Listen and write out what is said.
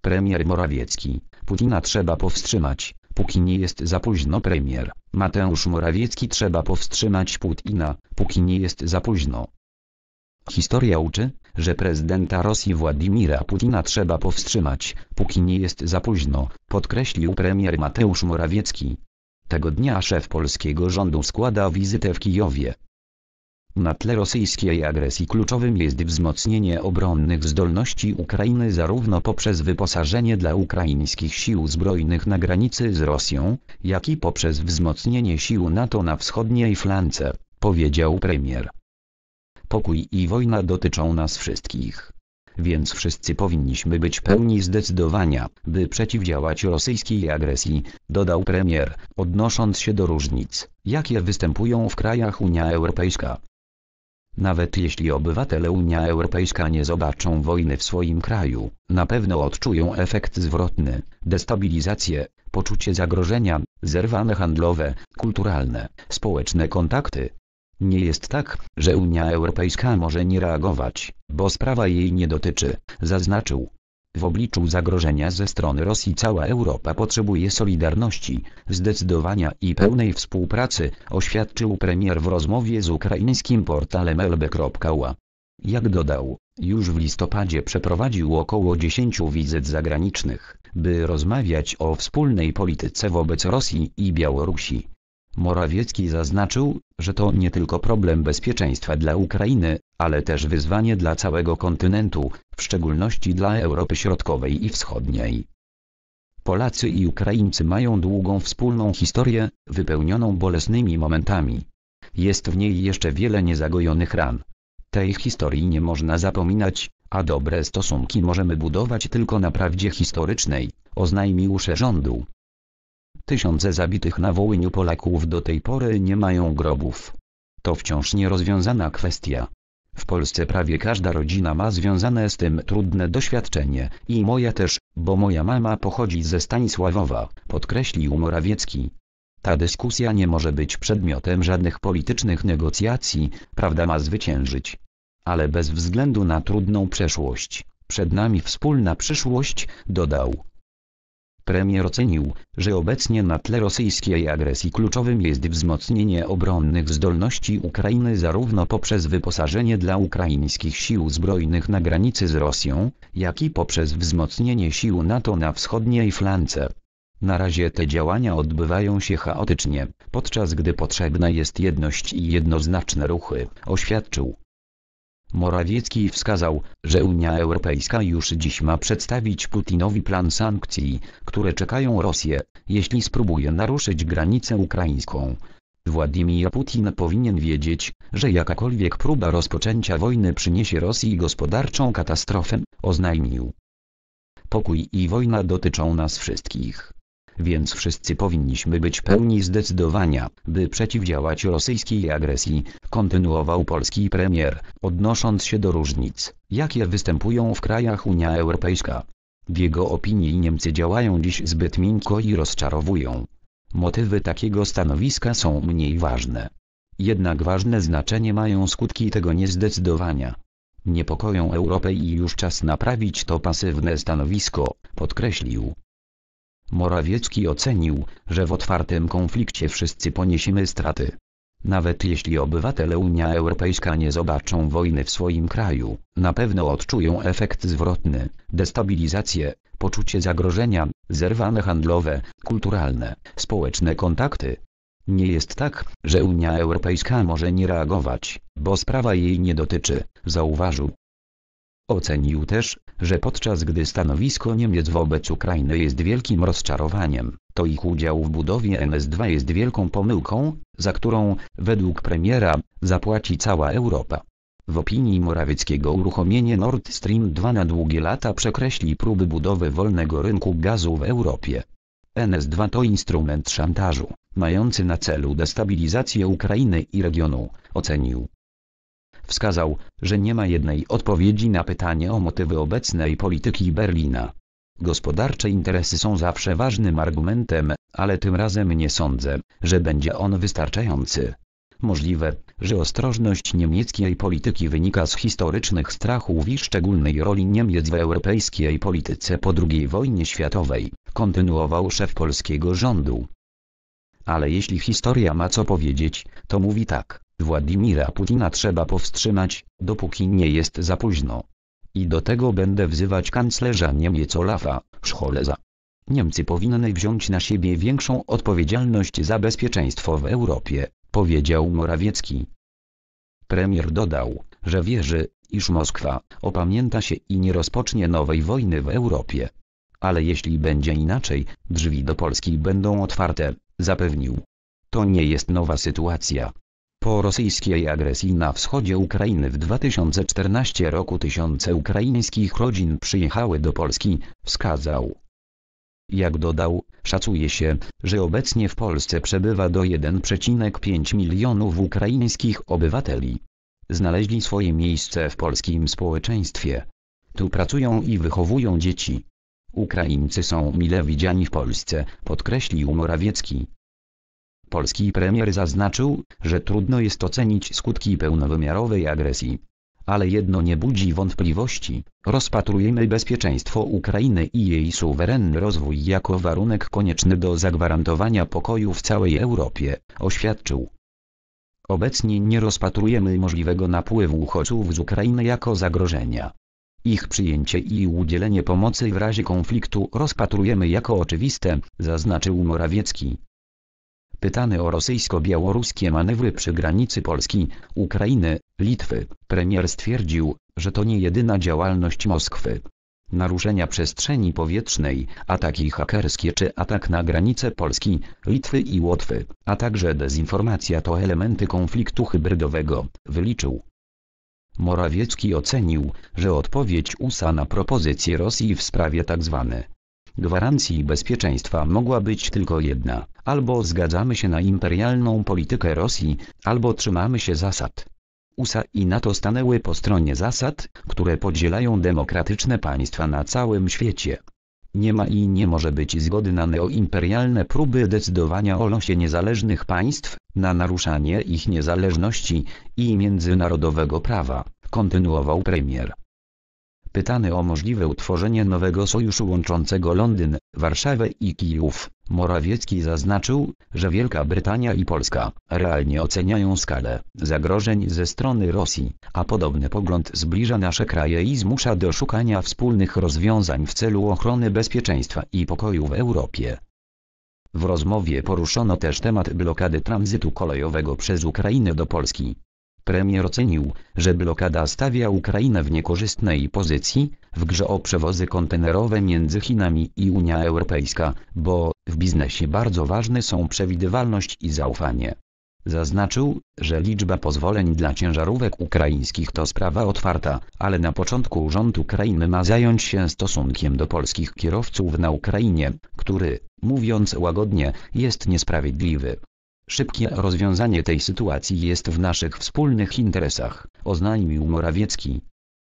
Premier Morawiecki, Putina trzeba powstrzymać, póki nie jest za późno premier. Mateusz Morawiecki trzeba powstrzymać Putina, póki nie jest za późno. Historia uczy, że prezydenta Rosji Władimira Putina trzeba powstrzymać, póki nie jest za późno, podkreślił premier Mateusz Morawiecki. Tego dnia szef polskiego rządu składa wizytę w Kijowie. Na tle rosyjskiej agresji kluczowym jest wzmocnienie obronnych zdolności Ukrainy zarówno poprzez wyposażenie dla ukraińskich sił zbrojnych na granicy z Rosją, jak i poprzez wzmocnienie sił NATO na wschodniej flance, powiedział premier. Pokój i wojna dotyczą nas wszystkich. Więc wszyscy powinniśmy być pełni zdecydowania, by przeciwdziałać rosyjskiej agresji, dodał premier, odnosząc się do różnic, jakie występują w krajach Unia Europejska. Nawet jeśli obywatele Unia Europejska nie zobaczą wojny w swoim kraju, na pewno odczują efekt zwrotny, destabilizację, poczucie zagrożenia, zerwane handlowe, kulturalne, społeczne kontakty. Nie jest tak, że Unia Europejska może nie reagować, bo sprawa jej nie dotyczy, zaznaczył. W obliczu zagrożenia ze strony Rosji cała Europa potrzebuje solidarności, zdecydowania i pełnej współpracy, oświadczył premier w rozmowie z ukraińskim portalem lb.ua. Jak dodał, już w listopadzie przeprowadził około 10 wizyt zagranicznych, by rozmawiać o wspólnej polityce wobec Rosji i Białorusi. Morawiecki zaznaczył, że to nie tylko problem bezpieczeństwa dla Ukrainy, ale też wyzwanie dla całego kontynentu, w szczególności dla Europy Środkowej i Wschodniej. Polacy i Ukraińcy mają długą wspólną historię, wypełnioną bolesnymi momentami. Jest w niej jeszcze wiele niezagojonych ran. Tej historii nie można zapominać, a dobre stosunki możemy budować tylko na prawdzie historycznej, oznajmił szef rządu. Tysiące zabitych na Wołyniu Polaków do tej pory nie mają grobów. To wciąż nierozwiązana kwestia. W Polsce prawie każda rodzina ma związane z tym trudne doświadczenie, i moja też, bo moja mama pochodzi ze Stanisławowa, podkreślił Morawiecki. Ta dyskusja nie może być przedmiotem żadnych politycznych negocjacji, prawda ma zwyciężyć. Ale bez względu na trudną przeszłość, przed nami wspólna przyszłość, dodał. Premier ocenił, że obecnie na tle rosyjskiej agresji kluczowym jest wzmocnienie obronnych zdolności Ukrainy zarówno poprzez wyposażenie dla ukraińskich sił zbrojnych na granicy z Rosją, jak i poprzez wzmocnienie sił NATO na wschodniej flance. Na razie te działania odbywają się chaotycznie, podczas gdy potrzebna jest jedność i jednoznaczne ruchy, oświadczył. Morawiecki wskazał, że Unia Europejska już dziś ma przedstawić Putinowi plan sankcji, które czekają Rosję, jeśli spróbuje naruszyć granicę ukraińską. Władimir Putin powinien wiedzieć, że jakakolwiek próba rozpoczęcia wojny przyniesie Rosji gospodarczą katastrofę, oznajmił. Pokój i wojna dotyczą nas wszystkich więc wszyscy powinniśmy być pełni zdecydowania, by przeciwdziałać rosyjskiej agresji, kontynuował polski premier, odnosząc się do różnic, jakie występują w krajach Unia Europejska. W jego opinii Niemcy działają dziś zbyt miękko i rozczarowują. Motywy takiego stanowiska są mniej ważne. Jednak ważne znaczenie mają skutki tego niezdecydowania. Niepokoją Europę i już czas naprawić to pasywne stanowisko, podkreślił. Morawiecki ocenił, że w otwartym konflikcie wszyscy poniesiemy straty. Nawet jeśli obywatele Unia Europejska nie zobaczą wojny w swoim kraju, na pewno odczują efekt zwrotny, destabilizację, poczucie zagrożenia, zerwane handlowe, kulturalne, społeczne kontakty. Nie jest tak, że Unia Europejska może nie reagować, bo sprawa jej nie dotyczy, zauważył. Ocenił też, że podczas gdy stanowisko Niemiec wobec Ukrainy jest wielkim rozczarowaniem, to ich udział w budowie NS2 jest wielką pomyłką, za którą, według premiera, zapłaci cała Europa. W opinii Morawieckiego uruchomienie Nord Stream 2 na długie lata przekreśli próby budowy wolnego rynku gazu w Europie. NS2 to instrument szantażu, mający na celu destabilizację Ukrainy i regionu, ocenił. Wskazał, że nie ma jednej odpowiedzi na pytanie o motywy obecnej polityki Berlina. Gospodarcze interesy są zawsze ważnym argumentem, ale tym razem nie sądzę, że będzie on wystarczający. Możliwe, że ostrożność niemieckiej polityki wynika z historycznych strachów i szczególnej roli Niemiec w europejskiej polityce po II wojnie światowej, kontynuował szef polskiego rządu. Ale jeśli historia ma co powiedzieć, to mówi tak, Władimira Putina trzeba powstrzymać, dopóki nie jest za późno. I do tego będę wzywać kanclerza Niemiec Olafa Scholza. Niemcy powinny wziąć na siebie większą odpowiedzialność za bezpieczeństwo w Europie, powiedział Morawiecki. Premier dodał, że wierzy, iż Moskwa opamięta się i nie rozpocznie nowej wojny w Europie. Ale jeśli będzie inaczej, drzwi do Polski będą otwarte, zapewnił. To nie jest nowa sytuacja. Po rosyjskiej agresji na wschodzie Ukrainy w 2014 roku tysiące ukraińskich rodzin przyjechały do Polski, wskazał. Jak dodał, szacuje się, że obecnie w Polsce przebywa do 1,5 milionów ukraińskich obywateli. Znaleźli swoje miejsce w polskim społeczeństwie. Tu pracują i wychowują dzieci. Ukraińcy są mile widziani w Polsce, podkreślił Morawiecki. Polski premier zaznaczył, że trudno jest ocenić skutki pełnowymiarowej agresji. Ale jedno nie budzi wątpliwości, rozpatrujemy bezpieczeństwo Ukrainy i jej suwerenny rozwój jako warunek konieczny do zagwarantowania pokoju w całej Europie, oświadczył. Obecnie nie rozpatrujemy możliwego napływu uchodźców z Ukrainy jako zagrożenia. Ich przyjęcie i udzielenie pomocy w razie konfliktu rozpatrujemy jako oczywiste, zaznaczył Morawiecki. Pytany o rosyjsko-białoruskie manewry przy granicy Polski, Ukrainy, Litwy, premier stwierdził, że to nie jedyna działalność Moskwy. Naruszenia przestrzeni powietrznej, ataki hakerskie czy atak na granice Polski, Litwy i Łotwy, a także dezinformacja to elementy konfliktu hybrydowego, wyliczył. Morawiecki ocenił, że odpowiedź USA na propozycję Rosji w sprawie tzw. Gwarancji bezpieczeństwa mogła być tylko jedna, albo zgadzamy się na imperialną politykę Rosji, albo trzymamy się zasad. USA i NATO stanęły po stronie zasad, które podzielają demokratyczne państwa na całym świecie. Nie ma i nie może być zgody na neoimperialne próby decydowania o losie niezależnych państw, na naruszanie ich niezależności i międzynarodowego prawa, kontynuował premier. Pytany o możliwe utworzenie nowego sojuszu łączącego Londyn, Warszawę i Kijów, Morawiecki zaznaczył, że Wielka Brytania i Polska realnie oceniają skalę zagrożeń ze strony Rosji, a podobny pogląd zbliża nasze kraje i zmusza do szukania wspólnych rozwiązań w celu ochrony bezpieczeństwa i pokoju w Europie. W rozmowie poruszono też temat blokady tranzytu kolejowego przez Ukrainę do Polski. Premier ocenił, że blokada stawia Ukrainę w niekorzystnej pozycji, w grze o przewozy kontenerowe między Chinami i Unia Europejska, bo w biznesie bardzo ważne są przewidywalność i zaufanie. Zaznaczył, że liczba pozwoleń dla ciężarówek ukraińskich to sprawa otwarta, ale na początku rząd Ukrainy ma zająć się stosunkiem do polskich kierowców na Ukrainie, który, mówiąc łagodnie, jest niesprawiedliwy. Szybkie rozwiązanie tej sytuacji jest w naszych wspólnych interesach, oznajmił Morawiecki.